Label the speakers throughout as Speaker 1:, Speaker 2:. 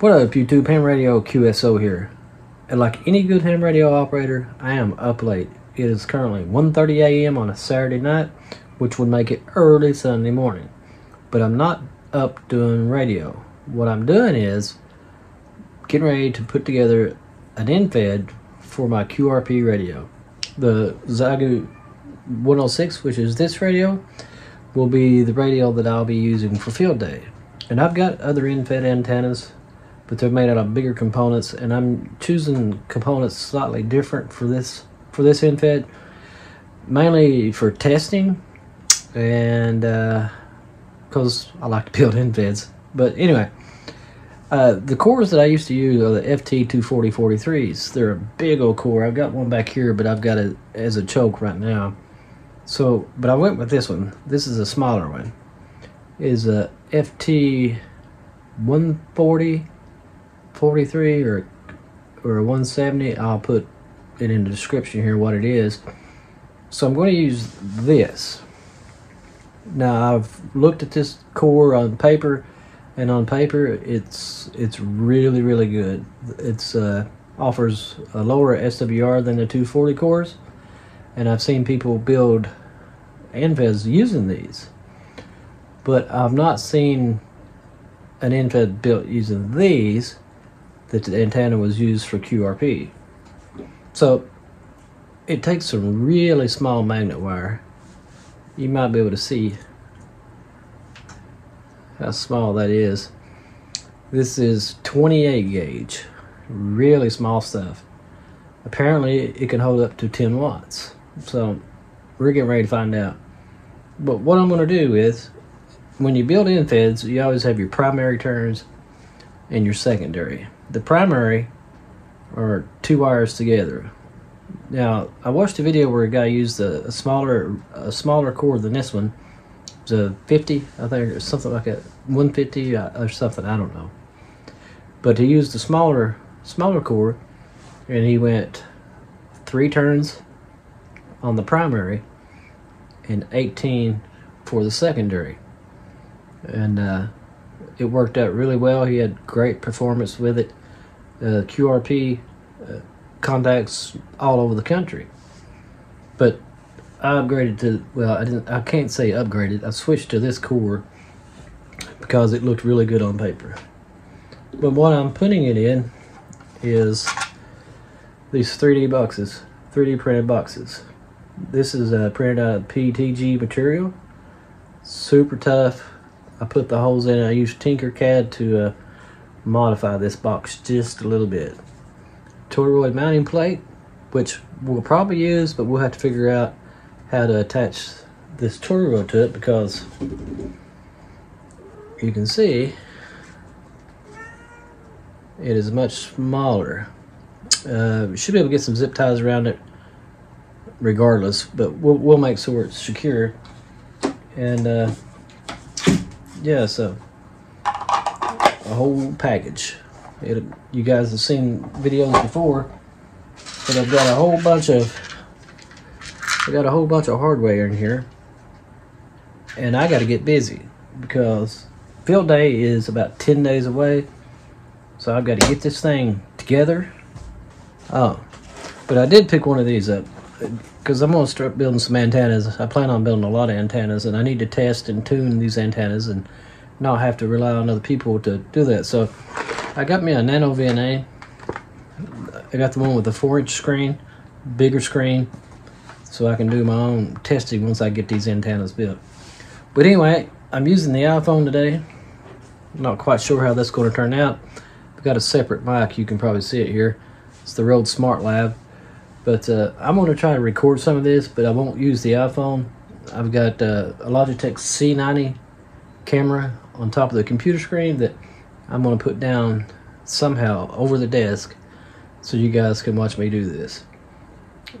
Speaker 1: What up YouTube, Ham Radio QSO here. And like any good ham radio operator, I am up late. It is currently 1.30 a.m. on a Saturday night, which would make it early Sunday morning. But I'm not up doing radio. What I'm doing is getting ready to put together an end-fed for my QRP radio. The Xiegu 106, which is this radio, will be the radio that I'll be using for field day. And I've got other end-fed antennas but they're made out of bigger components and I'm choosing components slightly different for this for this end-fed mainly for testing and because uh, I like to build end-feds but anyway uh, the cores that I used to use are the FT24043s they're a big old core. I've got one back here but I've got it as a choke right now. So but I went with this one. This is a smaller one. It is a FT 140 43 or or 170 I'll put it in the description here what it is. So I'm going to use this. Now I've looked at this core on paper and on paper it's it's really really good. It's uh, offers a lower SWR than the 240 cores and I've seen people build end-feds using these. But I've not seen an end-fed built using these that the antenna was used for QRP. So it takes some really small magnet wire. You might be able to see how small that is. This is 28 gauge, really small stuff. Apparently it can hold up to 10 watts. So we're getting ready to find out. But what I'm going to do is, when you build end-feds, you always have your primary turns and your secondary the primary are two wires together. Now, I watched a video where a guy used a, a smaller a smaller core than this one. It was a 50, I think, or something like a 150 uh, or something, I don't know. But he used a smaller smaller core, and he went three turns on the primary and 18 for the secondary. And uh, it worked out really well. He had great performance with it. Uh, QRP uh, contacts all over the country. But I upgraded to well, I didn't. I can't say upgraded. I switched to this core because it looked really good on paper. But what I'm putting it in is these 3D boxes, 3D printed boxes. This is a printed out of PETG material, super tough I put the holes in I used Tinkercad to uh, modify this box just a little bit. Toroid mounting plate, which we'll probably use, but we'll have to figure out how to attach this toroid to it because you can see it is much smaller. Uh, should be able to get some zip ties around it regardless, but we'll, we'll make sure it's secure. And uh, yeah, so a whole package. It, you guys have seen videos before, but I've got a whole bunch of I got a whole bunch of hardware in here, and I got to get busy because field day is about 10 days away, so I've got to get this thing together. Oh, but I did pick one of these up because I'm going to start building some antennas. I plan on building a lot of antennas, and I need to test and tune these antennas and not have to rely on other people to do that. So I got me a Nano VNA. I got the one with the 4-inch screen, bigger screen, so I can do my own testing once I get these antennas built. But anyway, I'm using the iPhone today. Not quite sure how that's going to turn out. I've got a separate mic. You can probably see it here. It's the Rode SmartLav. But uh, I'm going to try to record some of this, but I won't use the iPhone. I've got uh, a Logitech C90 camera on top of the computer screen that I'm going to put down somehow over the desk so you guys can watch me do this.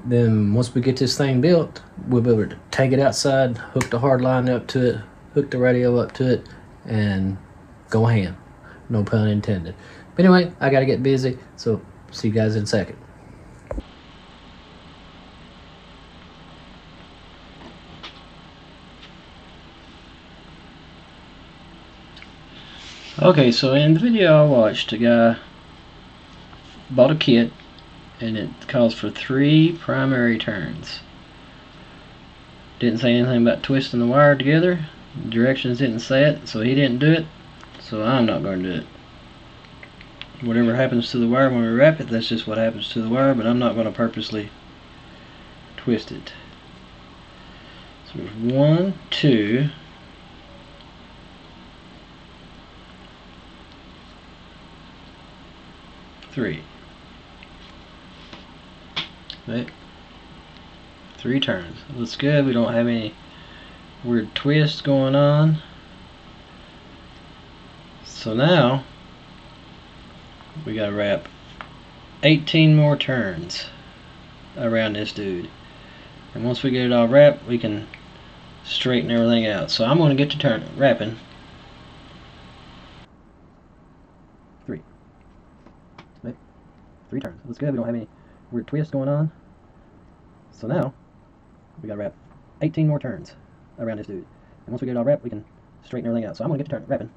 Speaker 1: Then once we get this thing built, we'll be able to take it outside, hook the hard line up to it, hook the radio up to it, and go ham. No pun intended. But anyway, I got to get busy, so see you guys in a second. Okay, so in the video I watched, a guy bought a kit and it calls for three primary turns. Didn't say anything about twisting the wire together. Directions didn't say it, so he didn't do it. So I'm not going to do it. Whatever happens to the wire when we wrap it, that's just what happens to the wire, but I'm not going to purposely twist it. So there's one, two, three. Right? Three turns. Looks good. We don't have any weird twists going on. So now we gotta wrap 18 more turns around this dude. And once we get it all wrapped, we can straighten everything out. So I'm gonna get to turn wrapping. Three. Wait. Three turns. Looks good. We don't have any weird twists going on. So now we gotta wrap 18 more turns around this dude. And once we get it all wrapped, we can straighten everything out. So I'm gonna get to turn wrapping.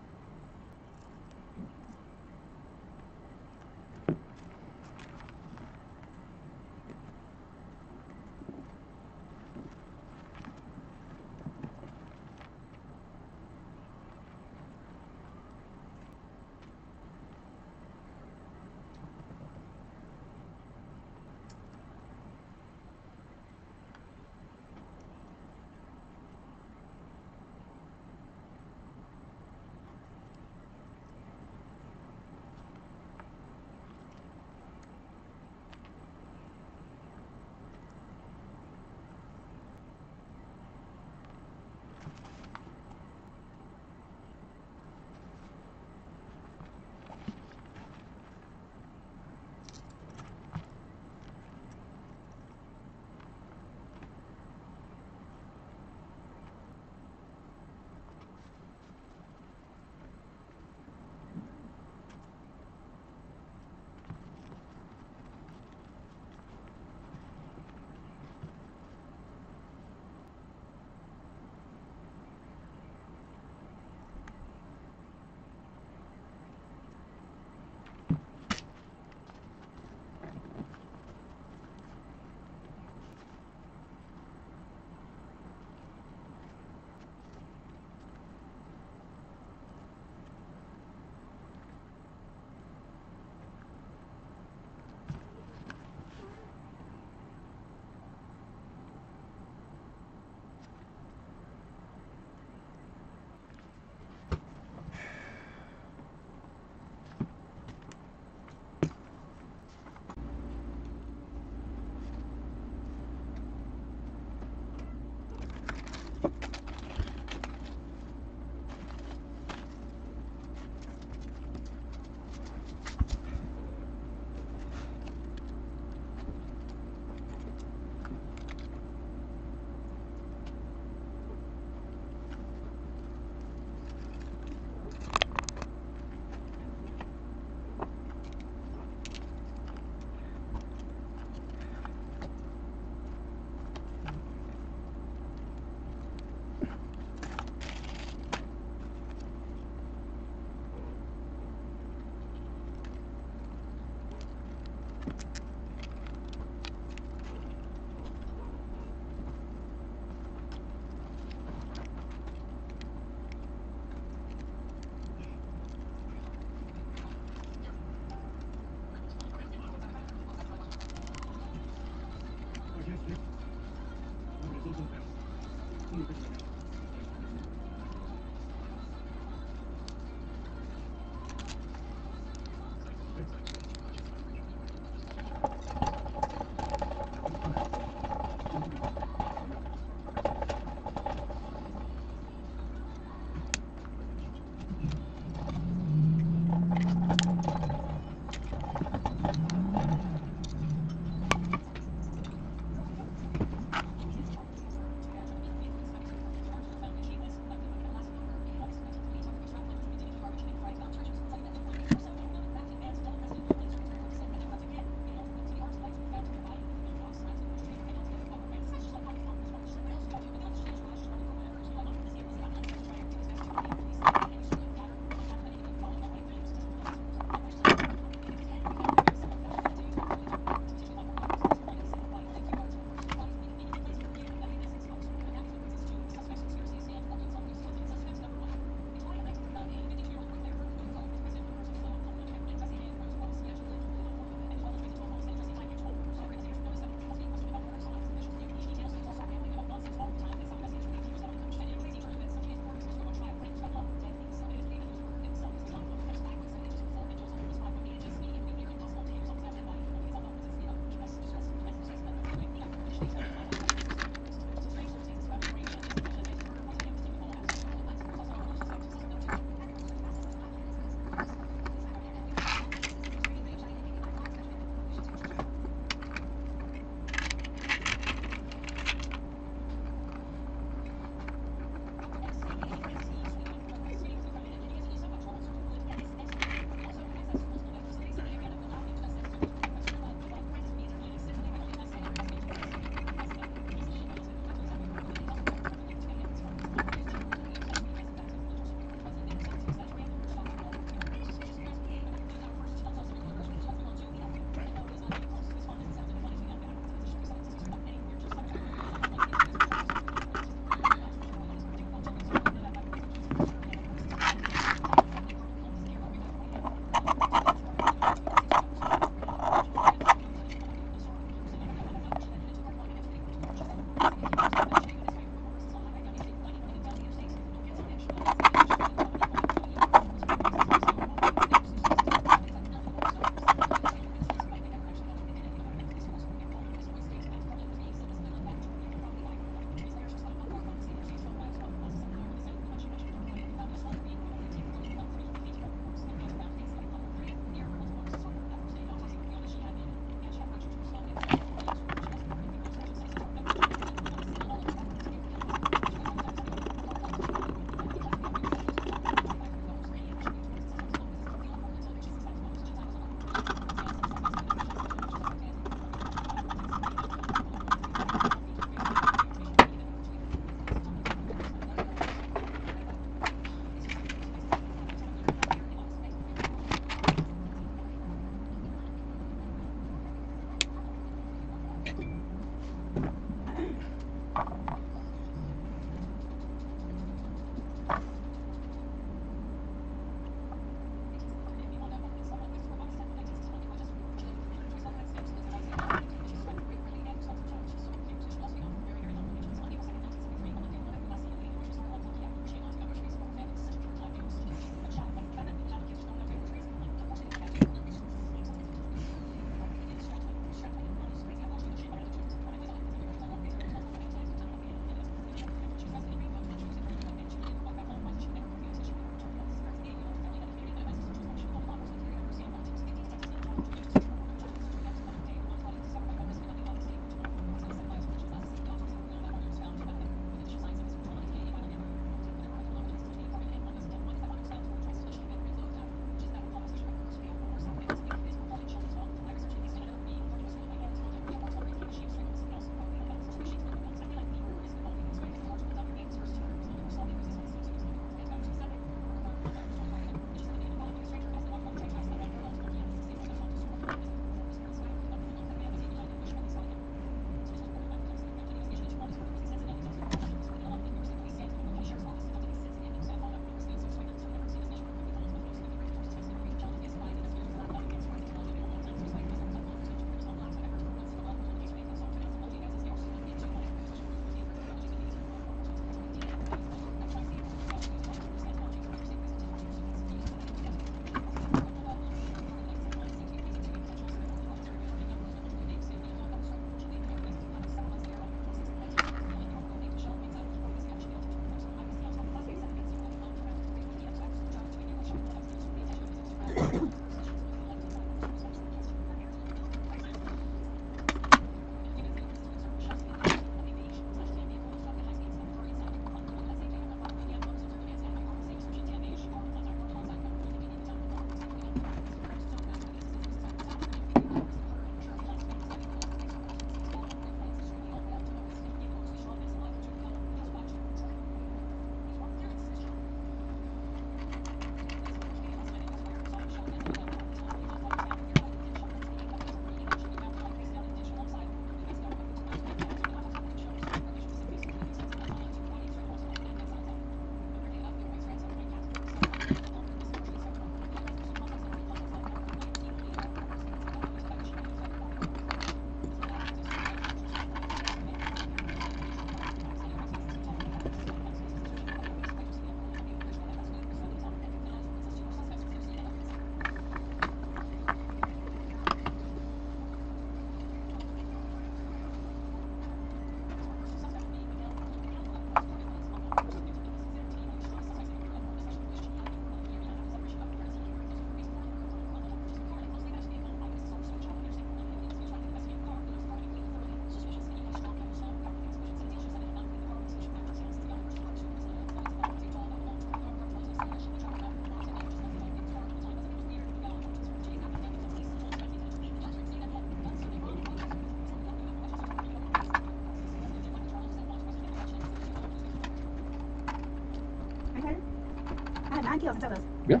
Speaker 2: I kills until those.
Speaker 1: Yeah.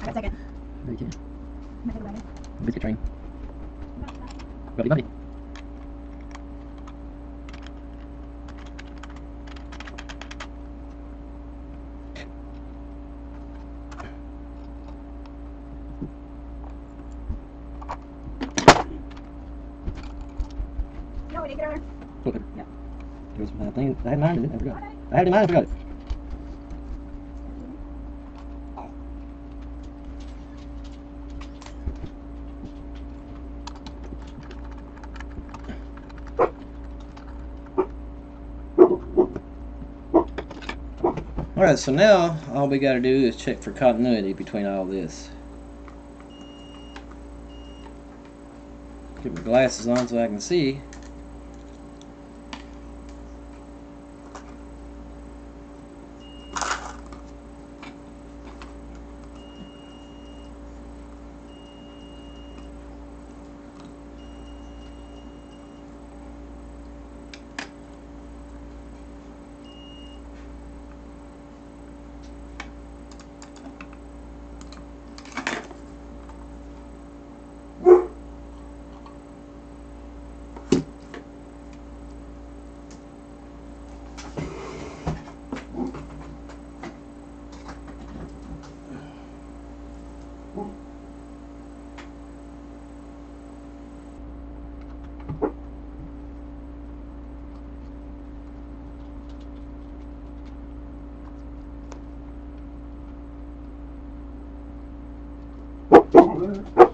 Speaker 2: I got second.
Speaker 1: Very good.
Speaker 2: I'm gonna take a wagon.
Speaker 1: Biscuit train. Buddy buddy.
Speaker 2: What we didn't get earlier?
Speaker 1: Flip it.
Speaker 2: Yep.
Speaker 1: There was a thing. I had mine, I? I forgot. I had it in mine, I forgot it. Alright, so now all we gotta do is check for continuity between all this. Get my glasses on so I can see. Mm-hmm.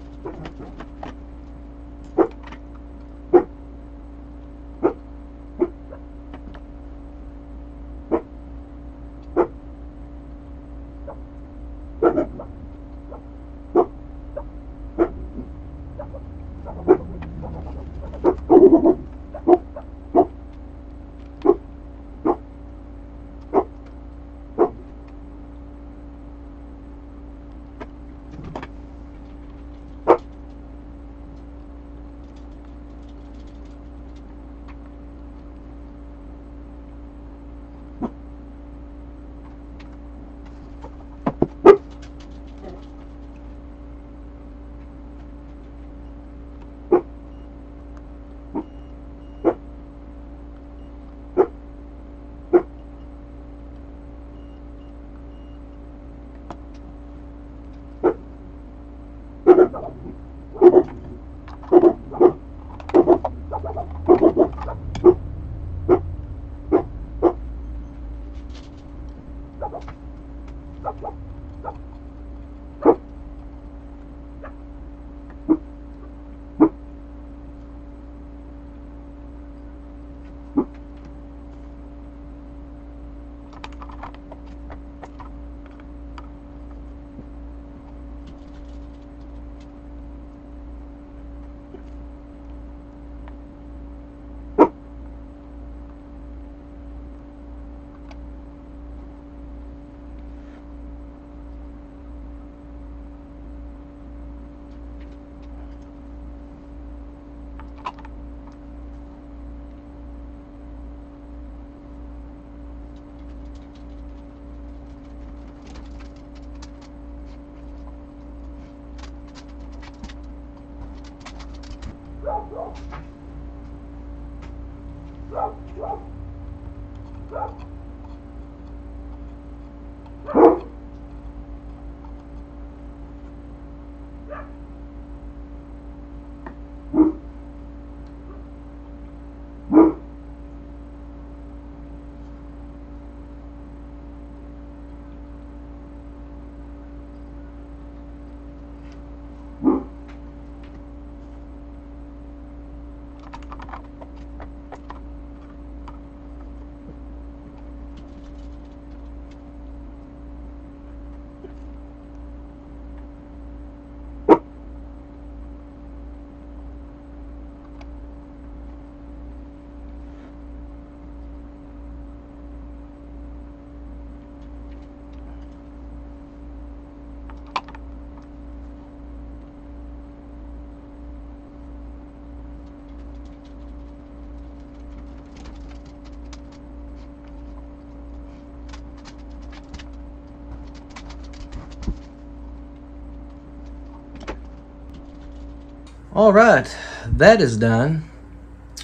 Speaker 1: All right, that is done.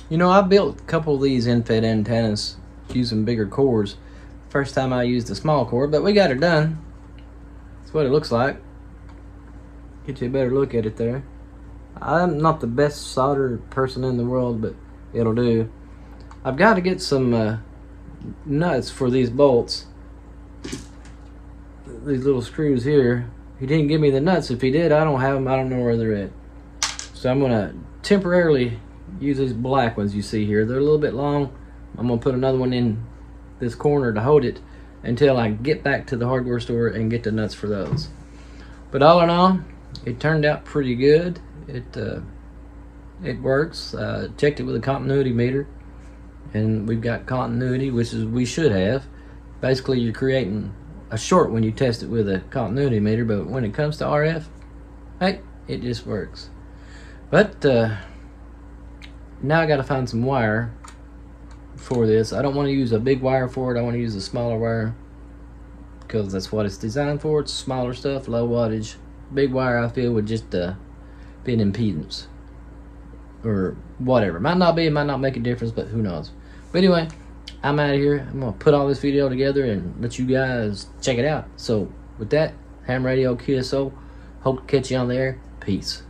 Speaker 1: You know, I built a couple of these end-fed antennas using bigger cores. First time I used a small core, but we got it done. That's what it looks like. Get you a better look at it there. I'm not the best solder person in the world, but it'll do. I've got to get some uh, nuts for these bolts. These little screws here. He didn't give me the nuts. If he did, I don't have them. I don't know where they're at. So I'm gonna temporarily use these black ones you see here. They're a little bit long. I'm gonna put another one in this corner to hold it until I get back to the hardware store and get the nuts for those. But all in all, it turned out pretty good. It uh, it works. Uh, checked it with a continuity meter, and we've got continuity, which is we should have. Basically, you're creating a short when you test it with a continuity meter, but when it comes to RF, hey, it just works. But uh, now I got to find some wire for this. I don't want to use a big wire for it. I want to use a smaller wire because that's what it's designed for. It's smaller stuff, low wattage. Big wire I feel would just uh, be an impedance or whatever. Might not be, might not make a difference, but who knows. But anyway, I'm out of here. I'm to put all this video together and let you guys check it out. So with that, Ham Radio QSO, hope to catch you on there. Peace.